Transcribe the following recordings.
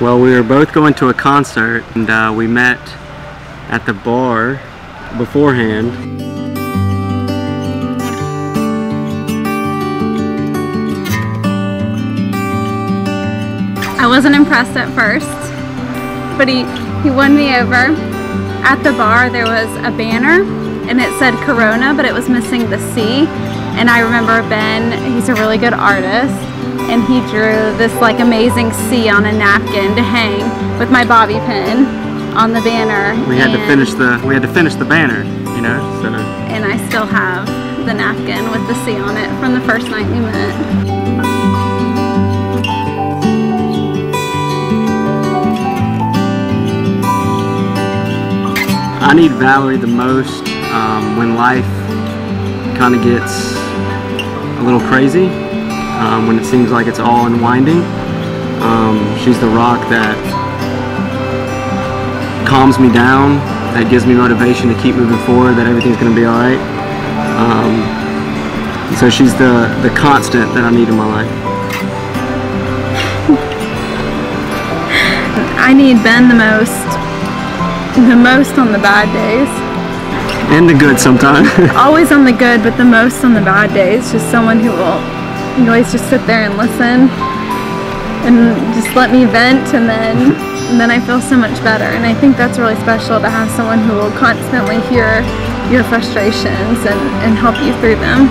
Well, we were both going to a concert and uh, we met at the bar beforehand. I wasn't impressed at first, but he, he won me over. At the bar, there was a banner and it said Corona, but it was missing the C. And I remember Ben, he's a really good artist, and he drew this like amazing C on a napkin to hang with my bobby pin on the banner. We had to finish the we had to finish the banner, you know. So And I still have the napkin with the C on it from the first night we met. I need Valerie the most um, when life kind of gets a little crazy, um, when it seems like it's all unwinding. Um, she's the rock that calms me down, that gives me motivation to keep moving forward, that everything's going to be all right. Um, so she's the, the constant that I need in my life. I need Ben the most, the most on the bad days. And the good sometimes. Always on the good, but the most on the bad days. Just someone who will you always just sit there and listen and just let me vent and then and then I feel so much better. And I think that's really special to have someone who will constantly hear your frustrations and, and help you through them.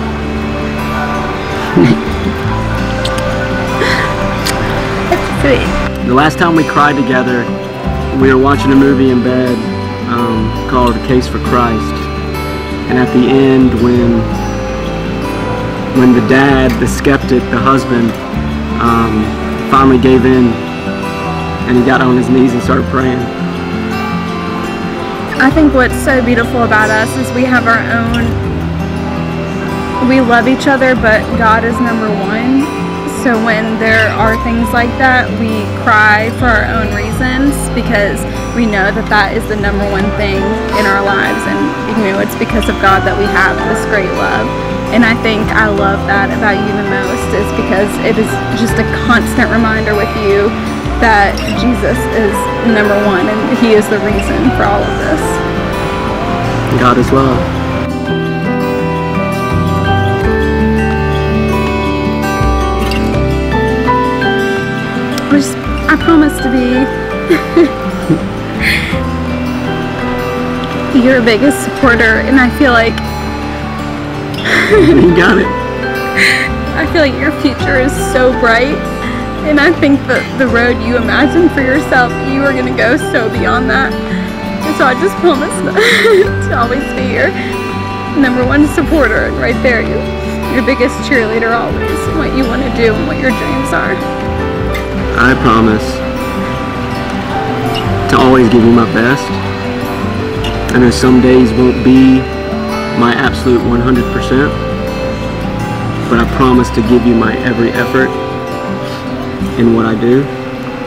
Sweet. The last time we cried together, we were watching a movie in bed um, called A Case for Christ. And at the end, when when the dad, the skeptic, the husband, um, finally gave in and he got on his knees and started praying. I think what's so beautiful about us is we have our own. We love each other, but God is number one. So when there are things like that, we cry for our own reasons because we know that that is the number one thing in our lives, and you know it's because of God that we have this great love. And I think I love that about you the most is because it is just a constant reminder with you that Jesus is number one and He is the reason for all of this. God is love. I I promise to be your biggest supporter, and I feel like you got it. I feel like your future is so bright, and I think that the road you imagine for yourself, you are gonna go so beyond that. And so I just promise to always be your number one supporter, and right there, your your biggest cheerleader always, what you want to do and what your dreams are. I promise to always give you my best. I know some days won't be my absolute 100%, but I promise to give you my every effort in what I do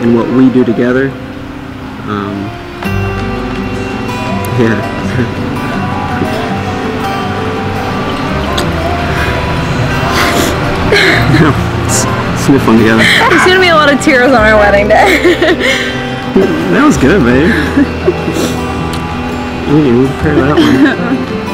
and what we do together. Um, yeah. Sniff one together. There's gonna be a lot of tears on our wedding day. That was good, babe. can prepare that one.